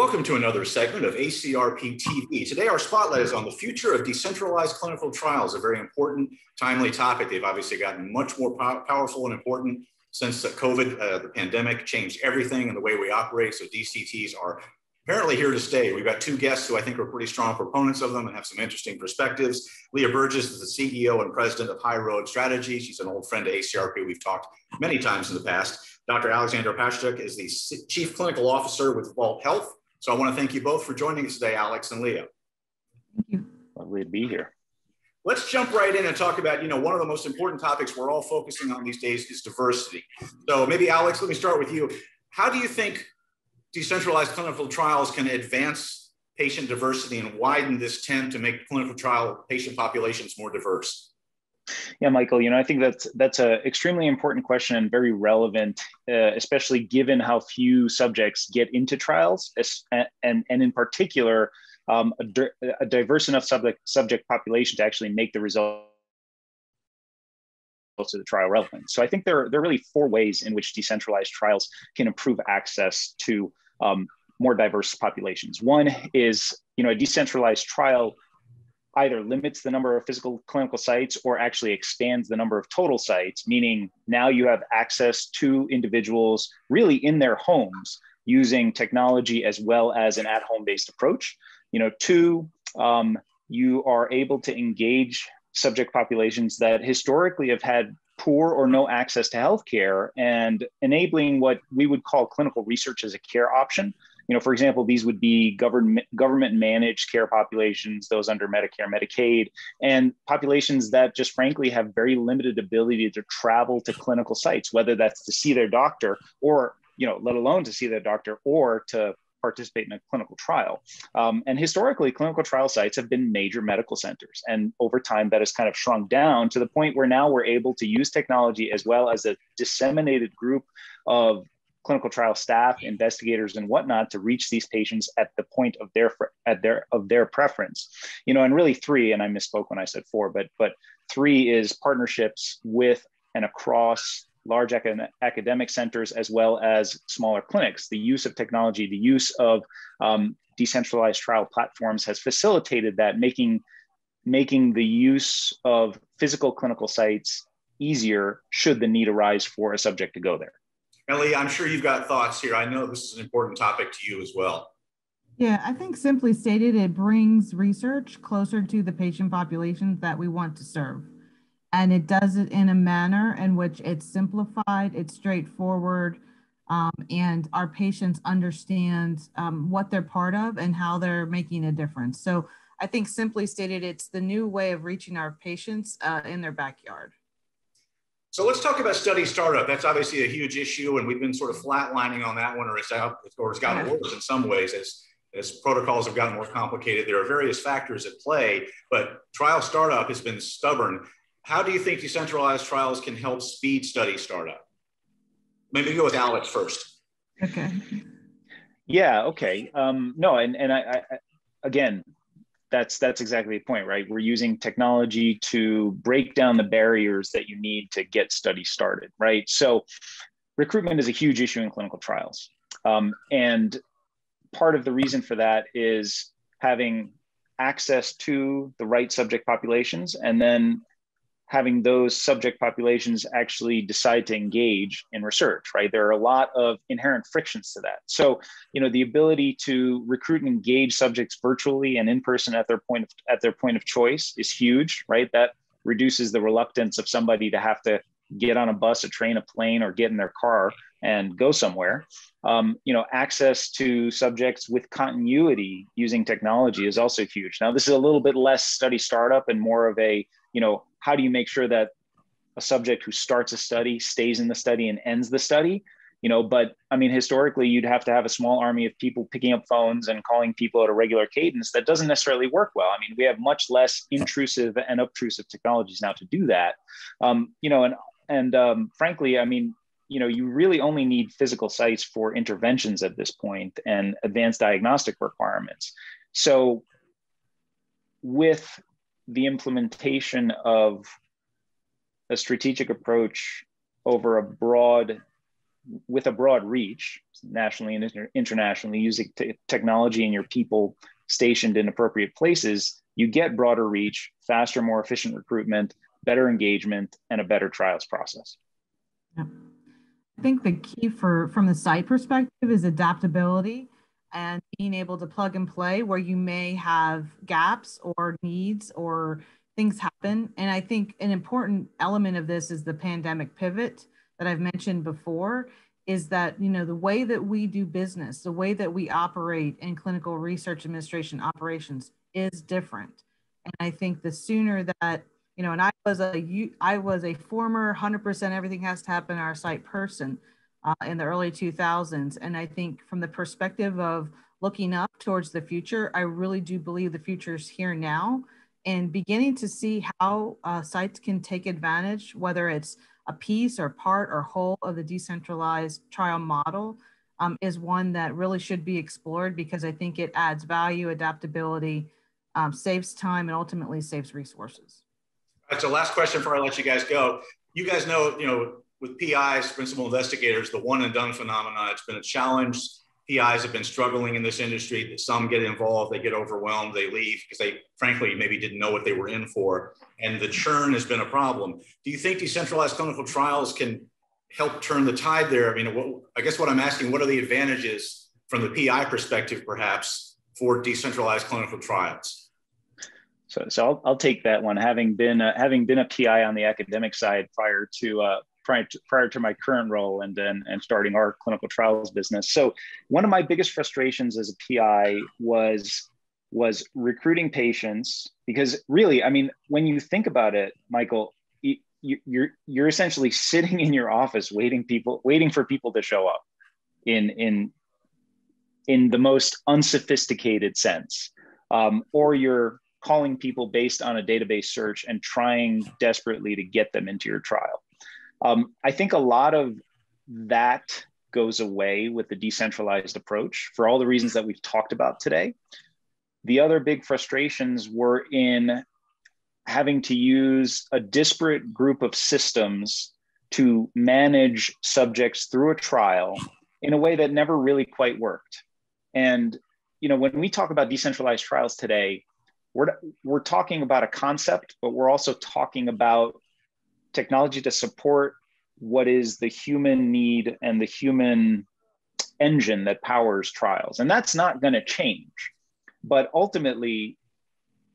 Welcome to another segment of ACRP TV. Today, our spotlight is on the future of decentralized clinical trials, a very important, timely topic. They've obviously gotten much more pow powerful and important since the COVID, uh, the pandemic changed everything and the way we operate. So DCTs are apparently here to stay. We've got two guests who I think are pretty strong proponents of them and have some interesting perspectives. Leigh Burgess is the CEO and president of High Road Strategy. She's an old friend of ACRP. We've talked many times in the past. Dr. Alexander Pastuszak is the chief clinical officer with Vault Health. So I want to thank you both for joining us today, Alex and Leigh. Thank you. Lovely to be here. Let's jump right in and talk about, you know, one of the most important topics we're all focusing on these days is diversity. So maybe Alex, let me start with you. How do you think decentralized clinical trials can advance patient diversity and widen this tent to make clinical trial patient populations more diverse? Yeah, Michael, you know, I think that's that's an extremely important question and very relevant, uh, especially given how few subjects get into trials, and and, in particular, um, a, a, diverse enough subject subject population to actually make the results to the trial relevant. So I think there, there are really four ways in which decentralized trials can improve access to um, more diverse populations. One is, you know, a decentralized trial either limits the number of physical clinical sites or actually expands the number of total sites, meaning now you have access to individuals really in their homes using technology as well as an at-home based approach. You know, two, um, you are able to engage subject populations that historically have had poor or no access to healthcare and enabling what we would call clinical research as a care option you know, for example, these would be government government managed care populations, those under Medicare, Medicaid, and populations that just frankly have very limited ability to travel to clinical sites, whether that's to see their doctor or, you know, let alone to see their doctor or to participate in a clinical trial. Um, and historically, clinical trial sites have been major medical centers. And over time, that has kind of shrunk down to the point where now we're able to use technology as well as a disseminated group of clinical trial staff, investigators, and whatnot to reach these patients at the point of their at their of their preference. You know, and really three, and I misspoke when I said four, but but three is partnerships with and across large academic centers as well as smaller clinics. The use of technology, the use of um, decentralized trial platforms has facilitated that, making making the use of physical clinical sites easier should the need arise for a subject to go there. Ellie, I'm sure you've got thoughts here. I know this is an important topic to you as well. Yeah, I think simply stated, it brings research closer to the patient populations that we want to serve. And it does it in a manner in which it's simplified, it's straightforward, um, and our patients understand um, what they're part of and how they're making a difference. So I think simply stated, it's the new way of reaching our patients uh, in their backyard. So let's talk about study startup. That's obviously a huge issue, and we've been sort of flatlining on that one, or it's out, or it's gotten worse in some ways as as protocols have gotten more complicated. There are various factors at play, but trial startup has been stubborn. How do you think decentralized trials can help speed study startup? Maybe go with Alex first. Okay. Yeah. Okay. Um, no, and and I, I again, that's that's exactly the point right? We're using technology to break down the barriers that you need to get studies started right? So recruitment is a huge issue in clinical trials. Um, and part of the reason for that is having access to the right subject populations and then having those subject populations actually decide to engage in research right? There are a lot of inherent frictions to that. So you know the ability to recruit and engage subjects virtually and in person at their point of at their point of choice is huge right? That reduces the reluctance of somebody to have to get on a bus a train a plane or get in their car and go somewhere. Um, you know access to subjects with continuity using technology is also huge. Now this is a little bit less study startup and more of a you know how do you make sure that a subject who starts a study stays in the study and ends the study? You know but i mean historically you'd have to have a small army of people picking up phones and calling people at a regular cadence that doesn't necessarily work well. I mean we have much less intrusive and obtrusive technologies now to do that. Um, you know and and um, frankly i mean you know you really only need physical sites for interventions at this point and advanced diagnostic requirements. So with the implementation of a strategic approach over a broad with a broad reach, nationally and inter- internationally, using t- technology and your people stationed in appropriate places, you get broader reach, faster, more efficient recruitment, better engagement, and a better trials process. Yeah. I think the key for from the site perspective is adaptability and being able to plug and play where you may have gaps or needs or things happen. And I think an important element of this is the pandemic pivot that I've mentioned before is that, you know, the way that we do business, the way that we operate in clinical research administration operations is different. And I think the sooner that, you know, and I was a, I was a former 100% everything has to happen our site person uh, in the early 2000s. And I think from the perspective of looking up towards the future, I really do believe the future is here now and beginning to see how uh, sites can take advantage, whether it's a piece or part or whole of the decentralized trial model um, is one that really should be explored because I think it adds value, adaptability, um, saves time, and ultimately saves resources. Right, so last question before I let you guys go. You guys know, you know, with PIs, principal investigators, the one and done phenomenon, it's been a challenge PIs have been struggling in this industry. Some get involved, they get overwhelmed, they leave because they, frankly, maybe didn't know what they were in for. And the churn has been a problem. Do you think decentralized clinical trials can help turn the tide there? I mean, what, I guess what I'm asking, what are the advantages from the PI perspective, perhaps, for decentralized clinical trials? So, so I'll, I'll take that one. Having been uh, having been a PI on the academic side prior to uh, prior to, prior to my current role and then and starting our clinical trials business. So one of my biggest frustrations as a PI was was recruiting patients because really, I mean, when you think about it, Michael, you, you're you're essentially sitting in your office waiting people waiting for people to show up in in in the most unsophisticated sense, um, or you're calling people based on a database search and trying desperately to get them into your trial. Um, I think a lot of that goes away with the decentralized approach for all the reasons that we've talked about today. The other big frustrations were in having to use a disparate group of systems to manage subjects through a trial in a way that never really quite worked. And you know, when we talk about decentralized trials today, we're, we're talking about a concept, but we're also talking about technology to support what is the human need and the human engine that powers trials. And that's not going to change. But ultimately,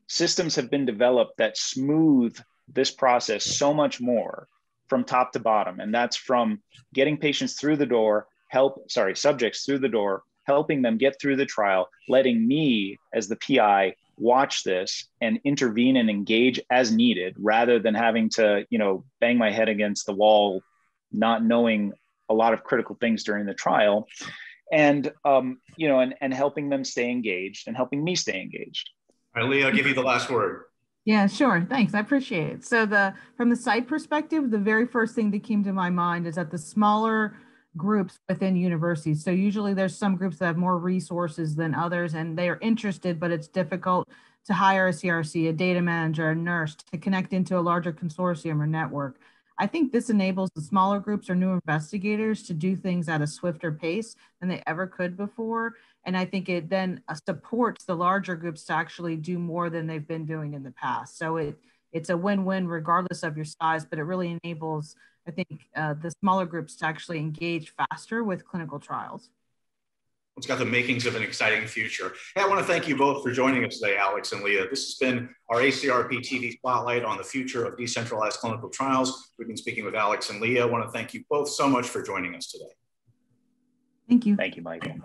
systems have been developed that smooth this process so much more from top to bottom. And that's from getting patients through the door, help, sorry, subjects through the door, helping them get through the trial, letting me as the PI watch this and intervene and engage as needed rather than having to you know bang my head against the wall not knowing a lot of critical things during the trial and um, you know and, and helping them stay engaged and helping me stay engaged. All right Leigh i'll give you the last word. Yeah sure. Thanks. I appreciate it. So the from the site perspective the very first thing that came to my mind is that the smaller groups within universities. So usually there's some groups that have more resources than others and they are interested, but it's difficult to hire a CRC, a data manager, a nurse to connect into a larger consortium or network. I think this enables the smaller groups or new investigators to do things at a swifter pace than they ever could before. And I think it then uh, supports the larger groups to actually do more than they've been doing in the past. So it it's a win-win regardless of your size, but it really enables I think uh, the smaller groups to actually engage faster with clinical trials. It's got the makings of an exciting future. Hey, I want to thank you both for joining us today, Alex and Leigh. This has been our ACRP TV spotlight on the future of decentralized clinical trials. We've been speaking with Alex and Leigh. I want to thank you both so much for joining us today. Thank you. Thank you, Michael.